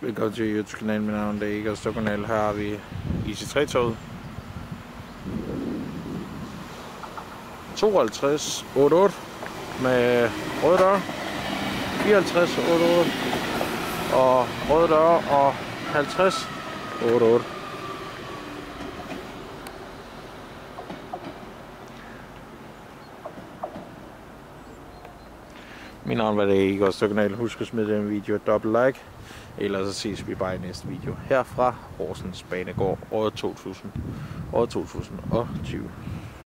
Velkommen til YouTube-kanalen. Mit navn er Eger og. Her har vi IC3-toget. 52 88 med røde døre. 54 88 og røde døre og 50 Min navn var det ikke også kanal. Husk at smide den video et dobbelt like. Ellers så ses vi bare i næste video herfra Horsens Banegård år 2000 år 2020.